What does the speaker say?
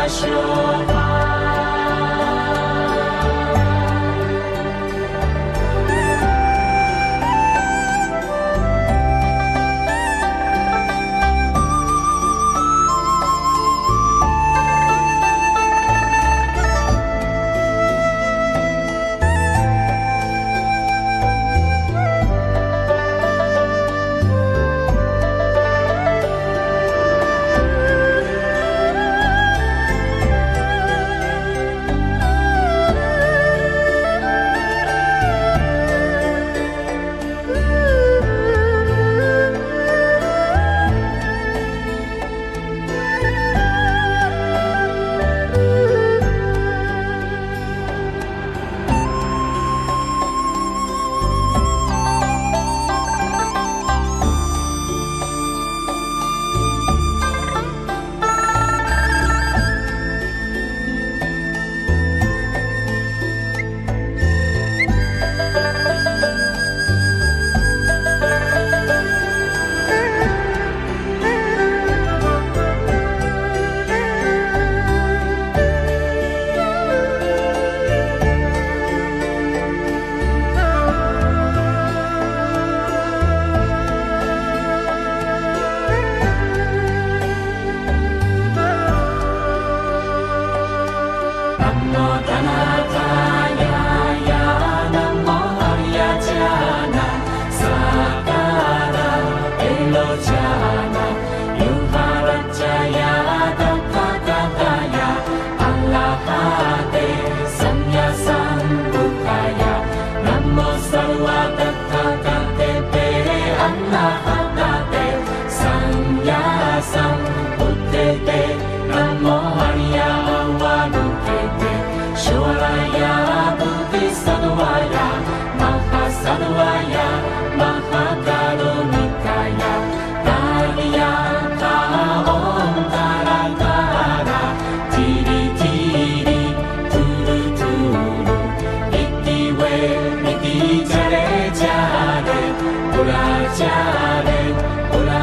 Namo Sadhuvaya, Bhuti Sadhuvaya, Maha Sadhuvaya, Maha Karunikaya, Kariya Tiri Tiri, Turu Turu, Iti We, Iti Jare Jare, Pura Jare, Pura